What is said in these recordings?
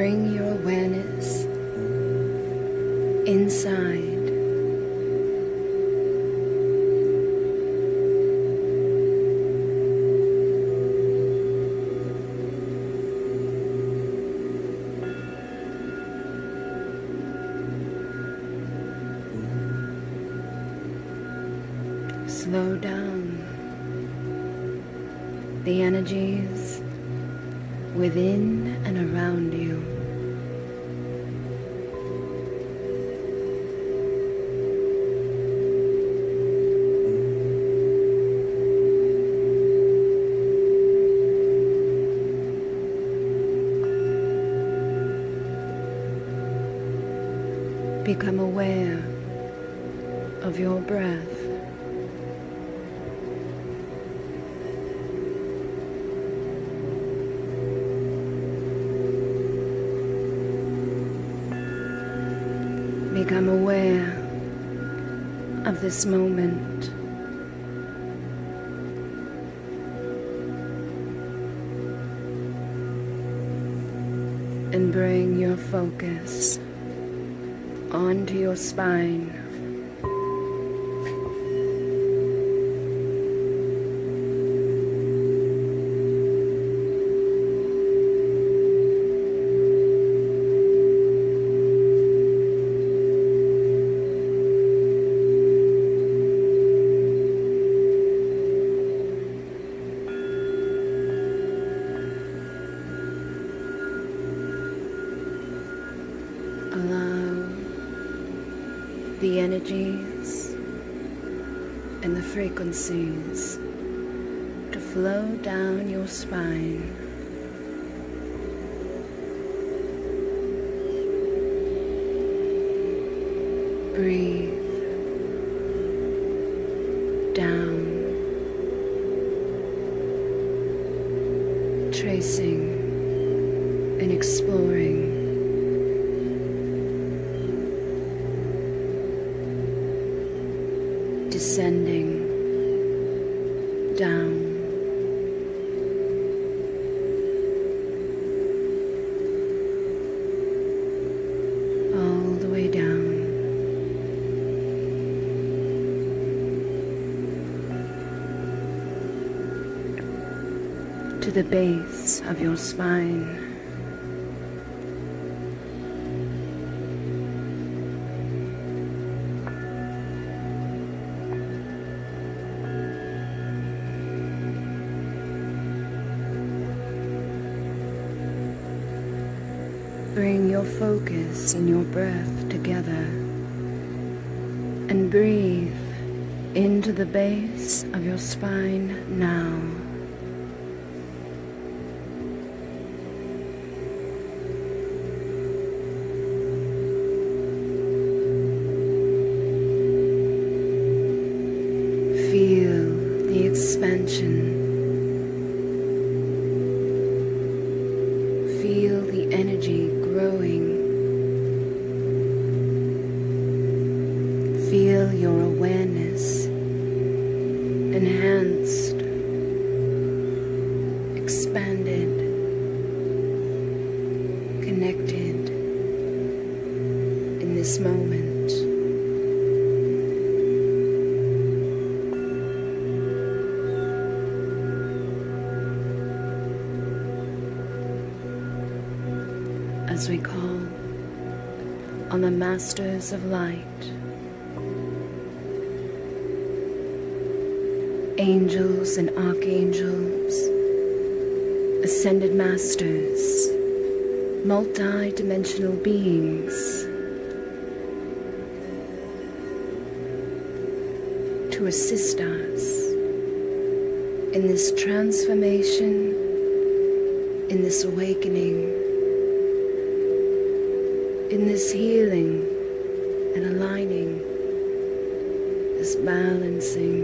bring breath. Become aware of this moment. And bring your focus onto your spine. And exploring. descending down. All the way down. To the base of your spine. Focus and your breath together and breathe into the base of your spine now. The Masters of Light, angels and archangels, ascended masters, multi dimensional beings, to assist us in this transformation, in this awakening in this healing and aligning, this balancing.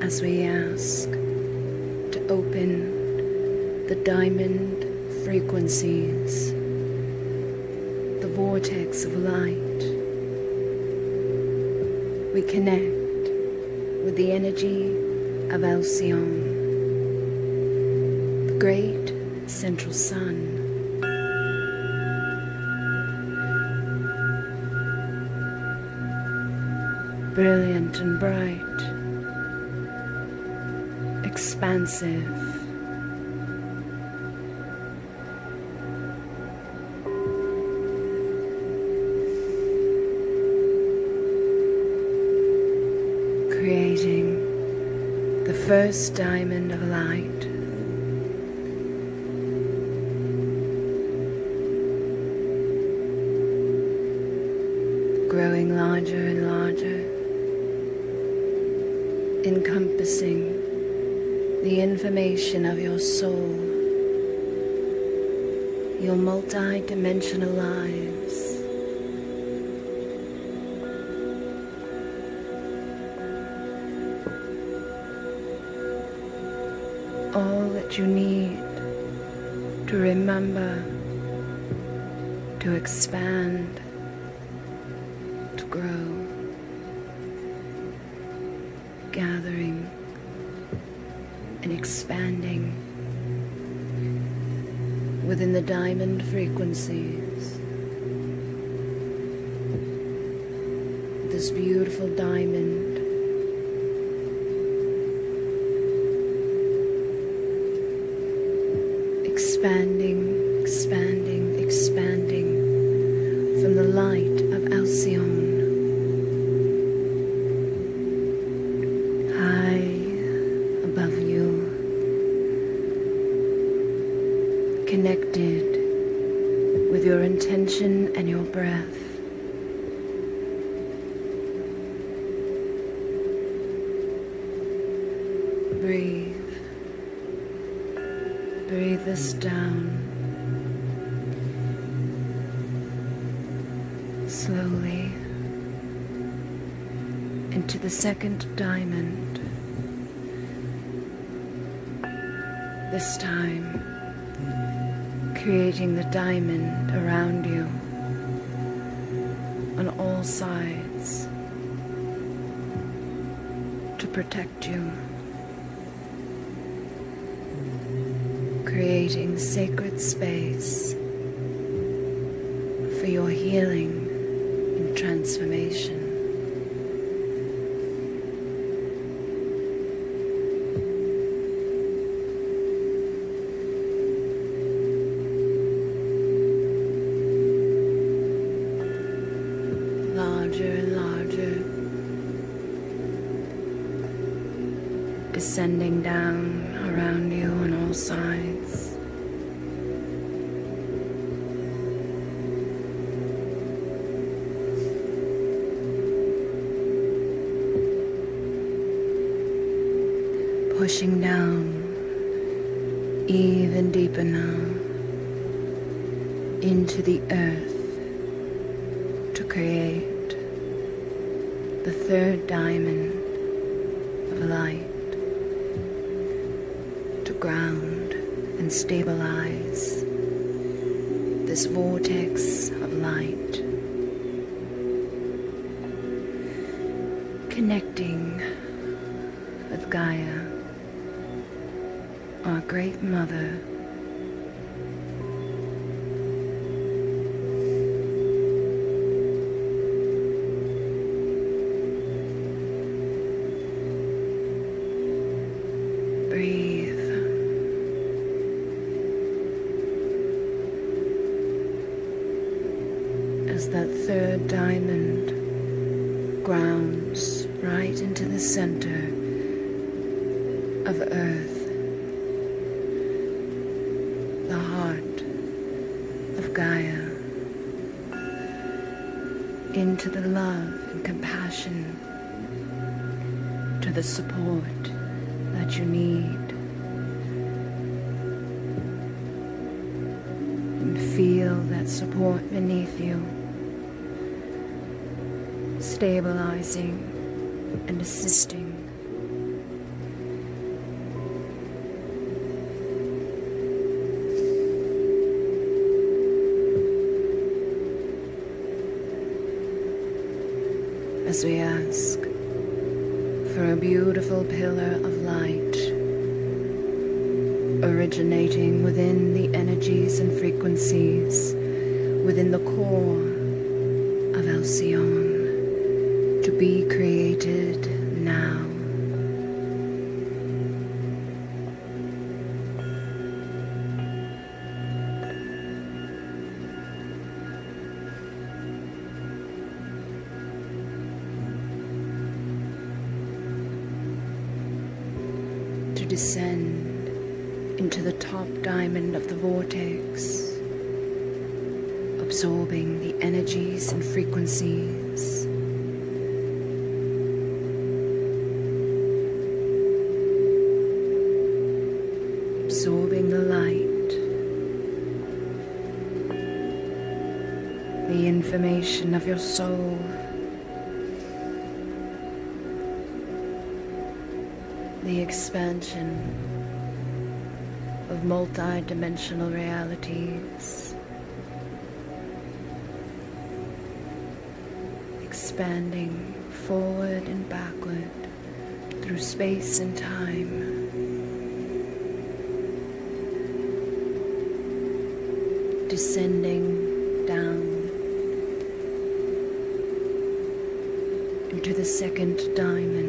As we ask to open the diamond frequencies, the vortex of light. We connect with the energy of Alcyone, the great central sun. Brilliant and bright, expansive. Creating the first diamond of light. Growing larger and larger encompassing the information of your soul, your multi dimensional lives. All that you need to remember, to expand, to grow. gathering and expanding within the diamond frequencies. This beautiful diamond. To protect you, creating sacred space for your healing and transformation. The support that you need. And feel that support beneath you, stabilizing and assisting pillar of light originating within the energies and frequencies within the core of Alcyone to be created now. Descend into the top diamond of the vortex, absorbing the energies and frequencies. Absorbing the light, the information of your soul. Expansion of multi-dimensional realities. Expanding forward and backward through space and time. Descending down into the second diamond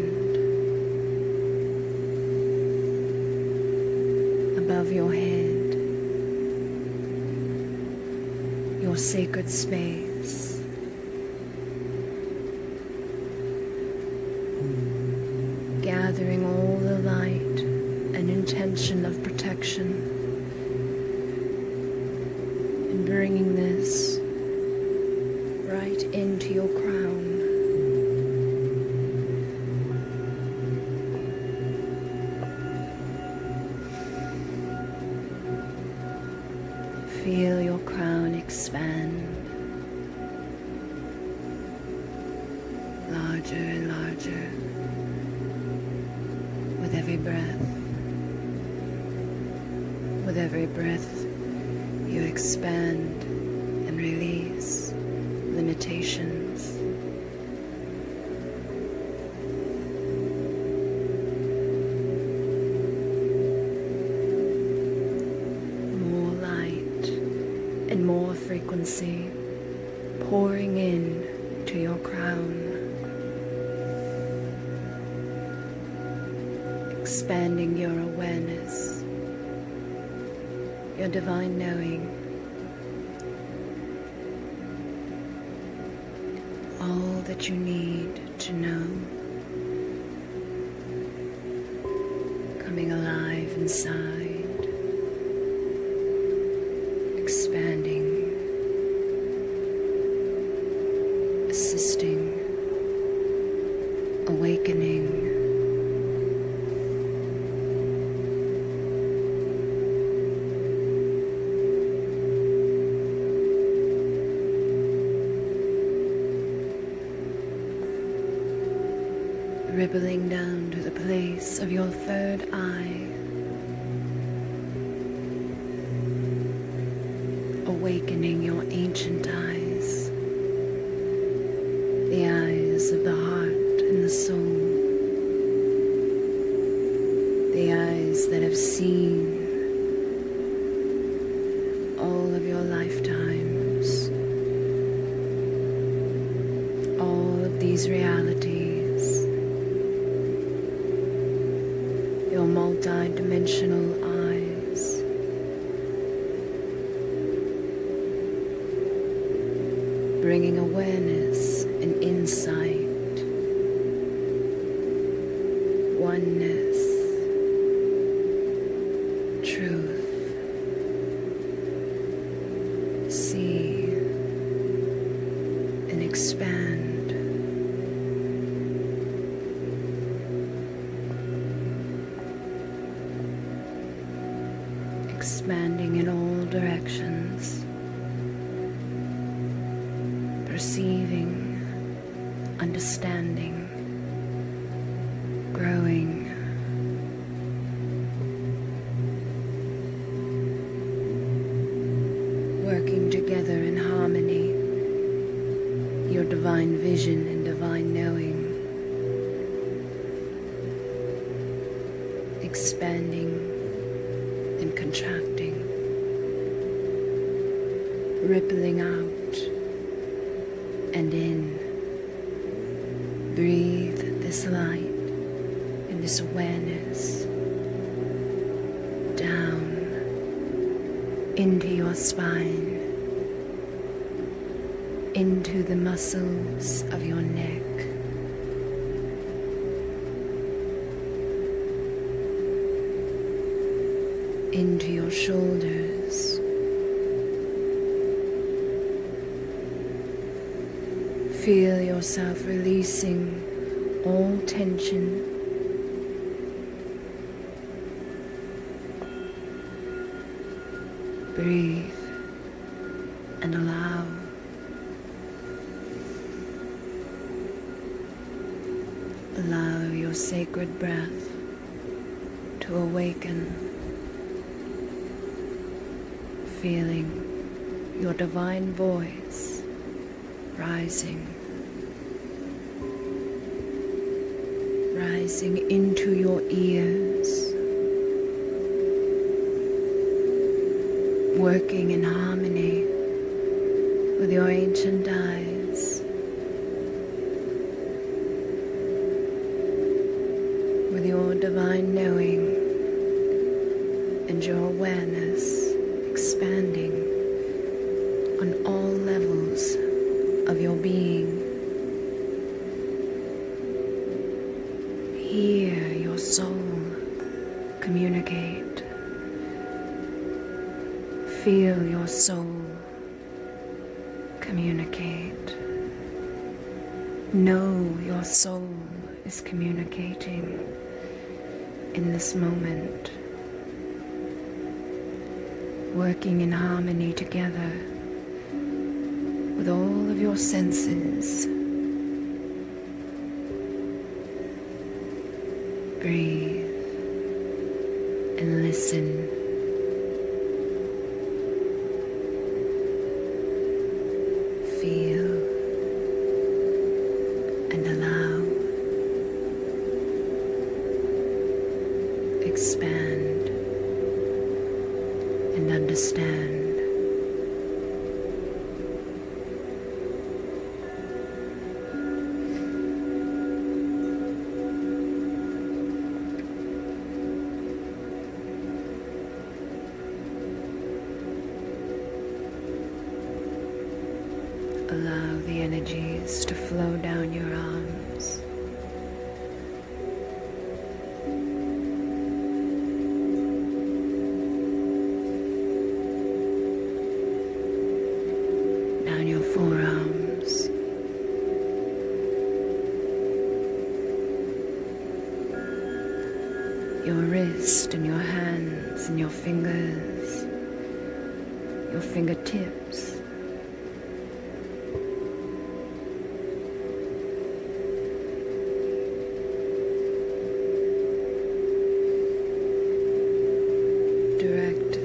your sacred space. Gathering all the light and intention of protection coming alive inside expand. Expanding in all directions perceiving, understanding, divine vision and divine knowing, expanding and contracting, rippling out and in. Breathe this light and this awareness down into your spine, into the muscles of your neck. Into your shoulders, feel yourself releasing all tension Breathe and allow. Allow your sacred breath to awaken, feeling your divine voice rising, rising into your ears. working in harmony with your ancient eyes, working in harmony together with all of your senses. Breathe and listen.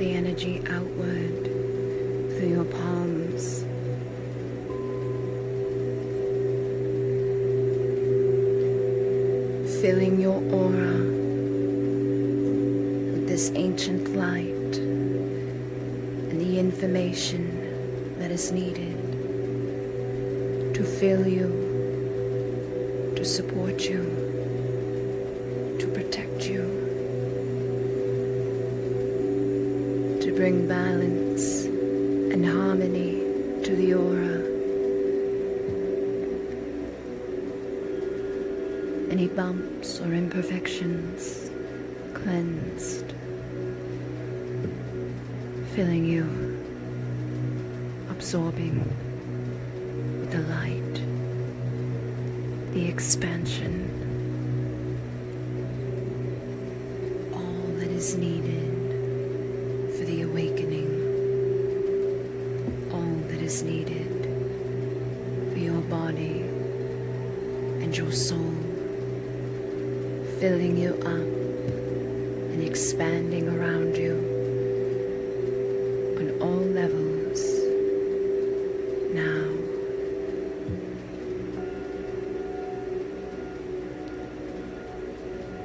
The energy outward through your palms. Filling your aura with this ancient light and the information that is needed to fill you, to support you, to protect you. Bring balance and harmony to the aura. Any bumps or imperfections cleansed, filling you, absorbing with the light, the expansion, all that is needed needed for your body and your soul, filling you up and expanding around you on all levels now.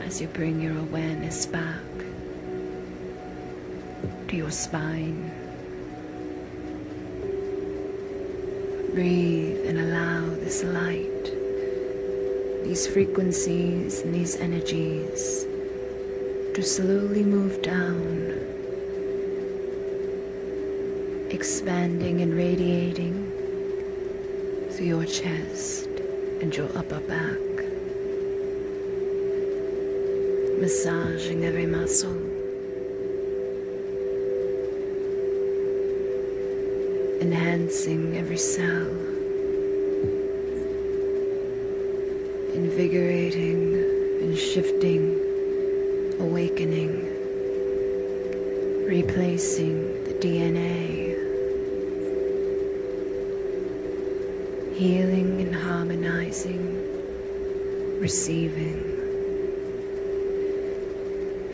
As you bring your awareness back to your spine. Breathe and allow this light, these frequencies, and these energies to slowly move down, expanding and radiating through your chest and your upper back, massaging every muscle. Enhancing every cell, invigorating and shifting, awakening, replacing the DNA healing and harmonizing, receiving.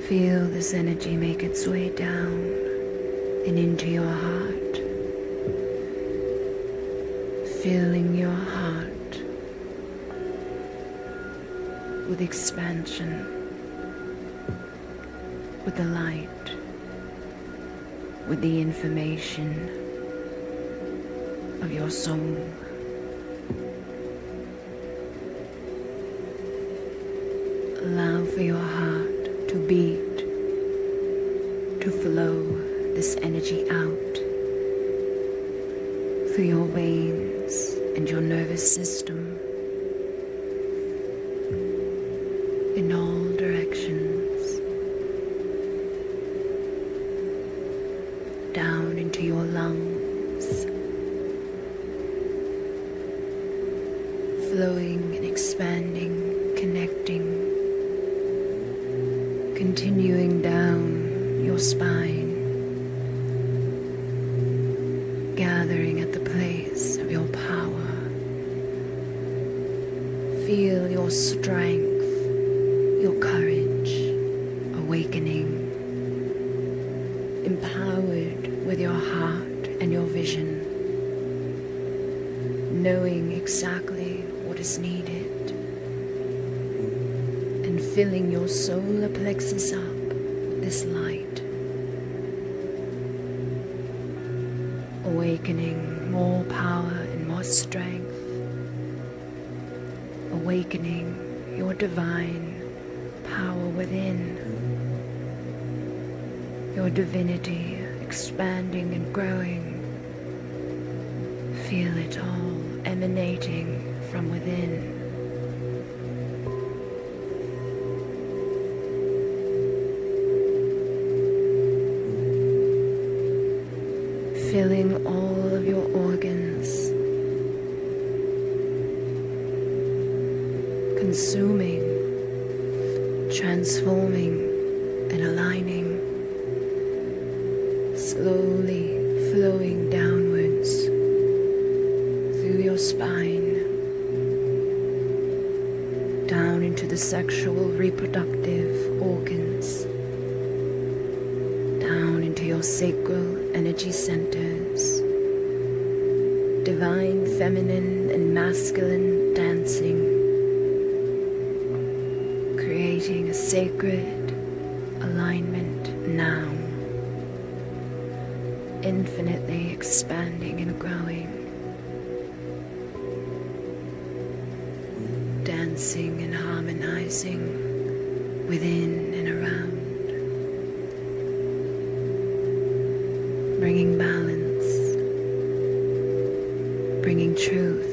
Feel this energy make its way down and into your heart, filling your heart with expansion, with the light, with the information of your soul. Allow for your more strength, awakening your divine power within, your divinity expanding and growing. Feel it all emanating from within. filling sacred alignment now, infinitely expanding and growing, dancing and harmonizing within and around. bringing balance, bringing truth,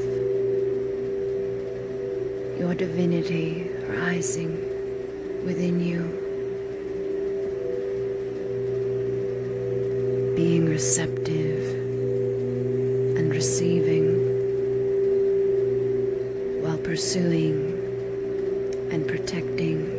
your divinity rising within you, being receptive and receiving while pursuing and protecting.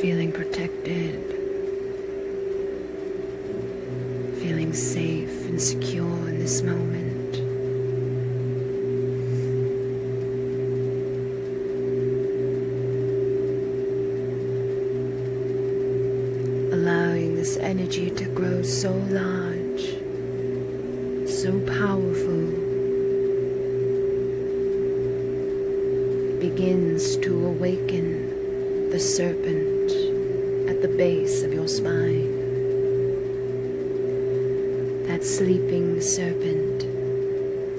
Feeling protected, feeling safe and secure in this moment. Allowing this energy to grow so large, so powerful, begins to awaken the serpent the base of your spine. That sleeping serpent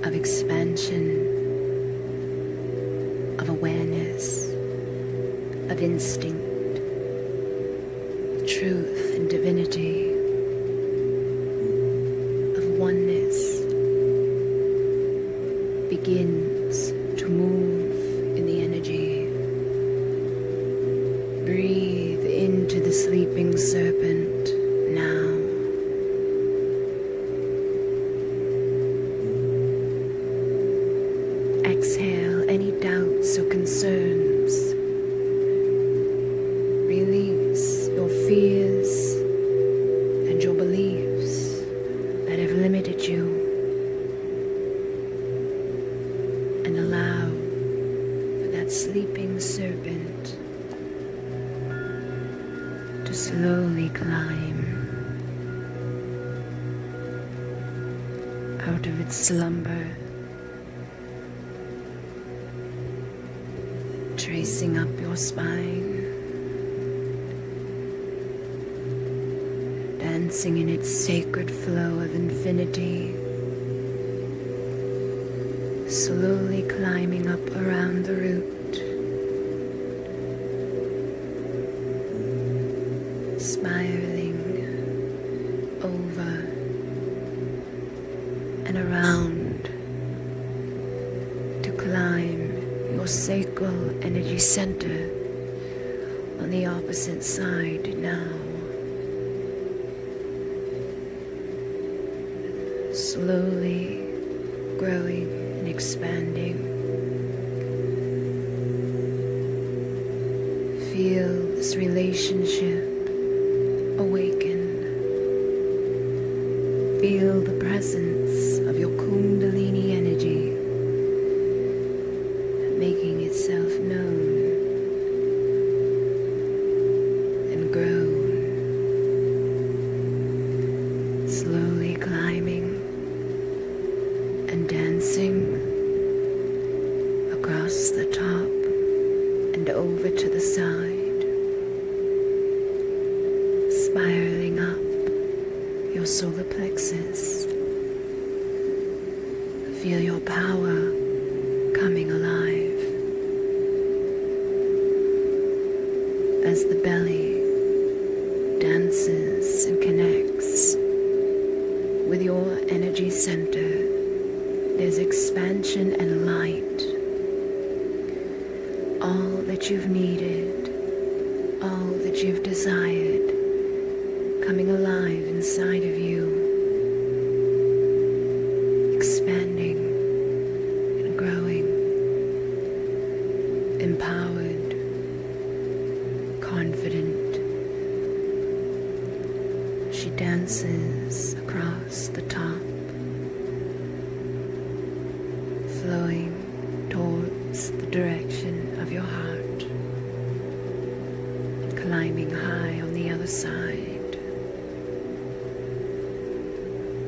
of expansion, of awareness, of instinct, sacred flow of infinity, slowly climbing up around the root, spiraling over and around to climb your sacral energy center on the opposite side now. Slowly growing and expanding. Feel this relationship awaken. Feel the presence of your Kundalini energy making itself known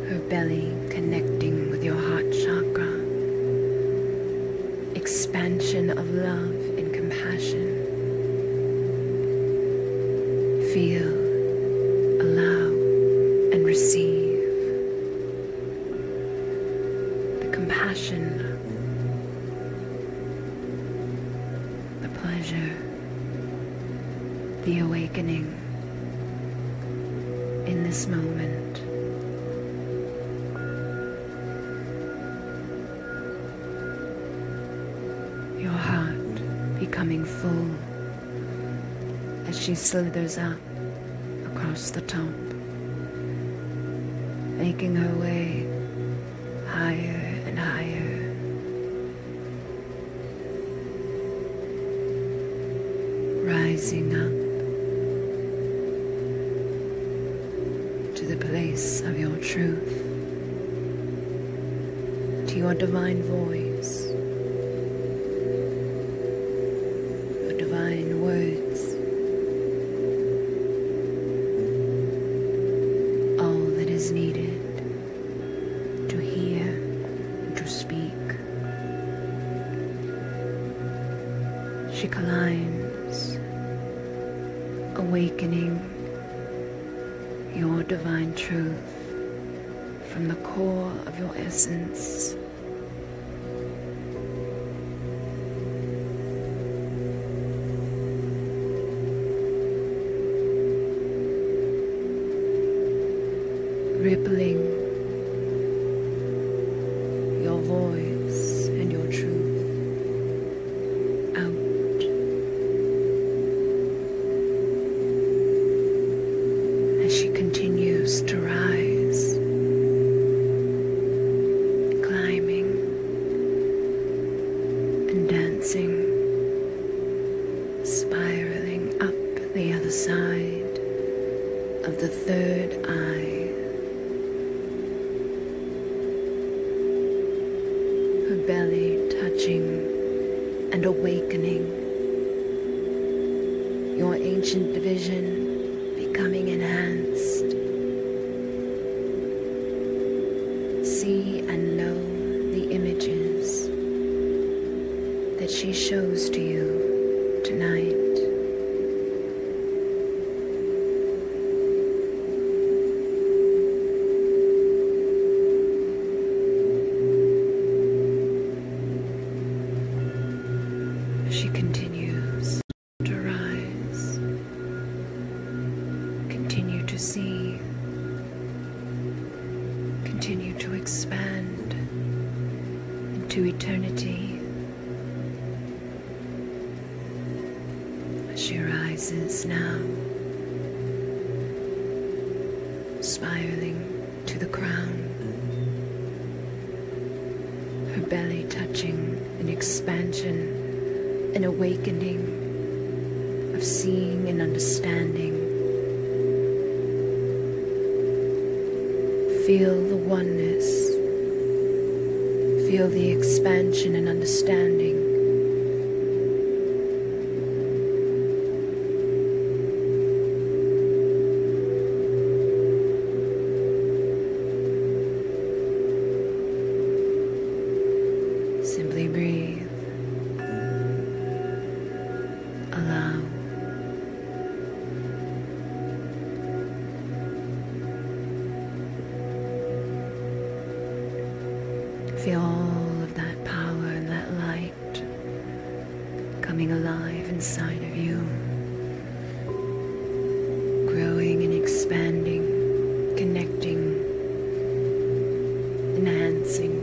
Her belly connecting with your heart chakra, expansion of love and compassion. Feel, slithers up across the top, making her way higher and higher. Rising up to the place of your truth, to your divine voice, She climbs, awakening your divine truth from the core of your essence. Coming alive inside of you, growing and expanding, connecting, enhancing.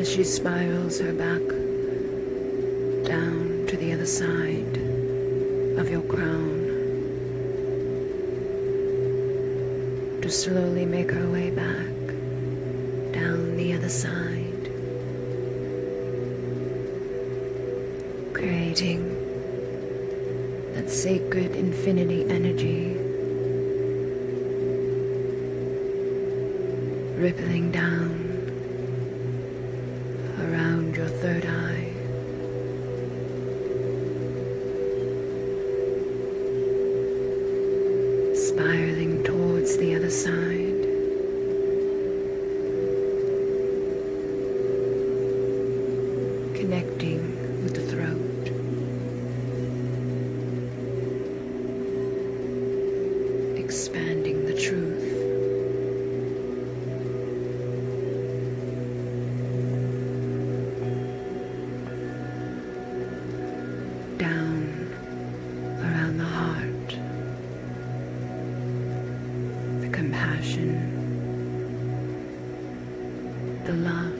as she spirals her back down to the other side of your crown. To slowly make her way back down the other side, that sacred infinity energy rippling down the love,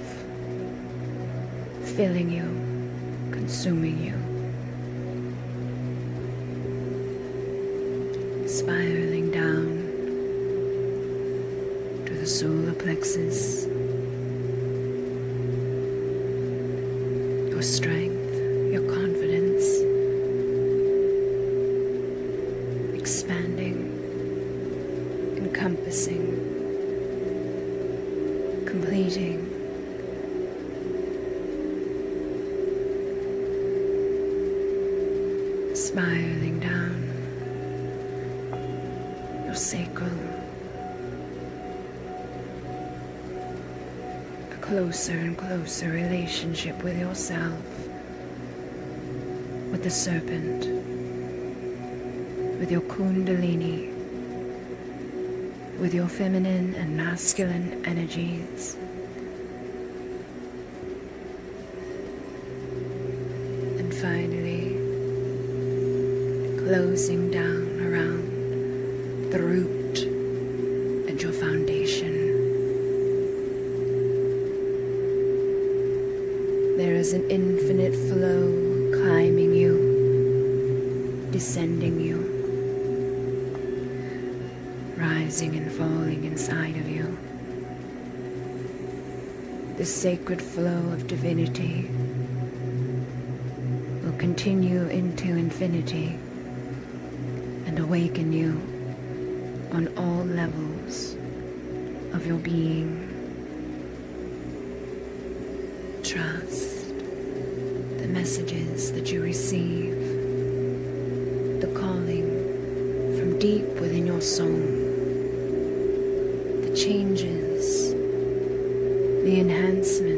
filling you, consuming you, spiraling down to the solar plexus, your strength, closer and closer relationship with yourself, with the serpent, with your kundalini, with your feminine and masculine energies. And finally, closing down around the root There is an infinite flow climbing you, descending you, rising and falling inside of you. The sacred flow of divinity will continue into infinity and awaken you on all levels of your being. Trust the messages that you receive, the calling from deep within your soul, the changes, the enhancement,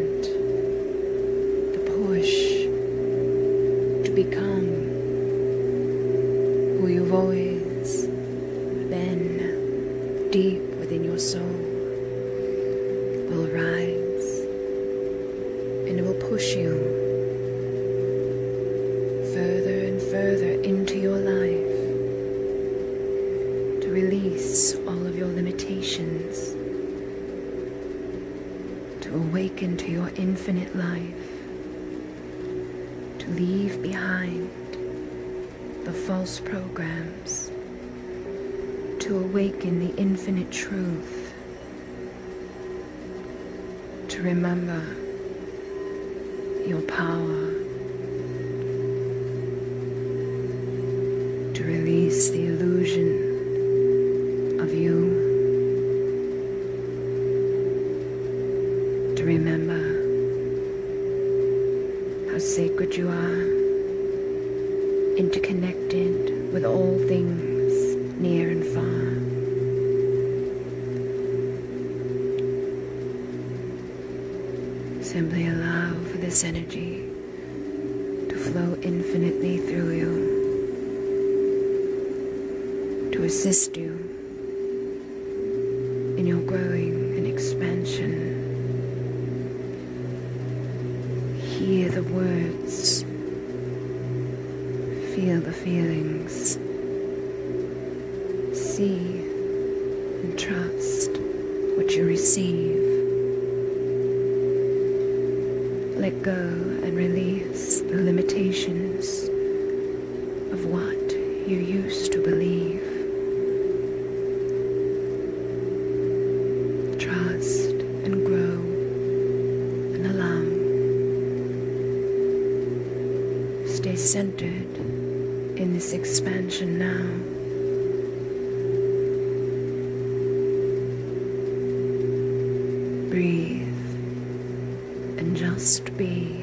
to awaken the infinite truth, to remember your power, to release the illusion assist you Stay centered in this expansion now. Breathe and just be.